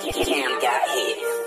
Cam got hit.